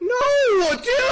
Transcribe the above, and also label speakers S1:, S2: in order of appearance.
S1: No! Dude!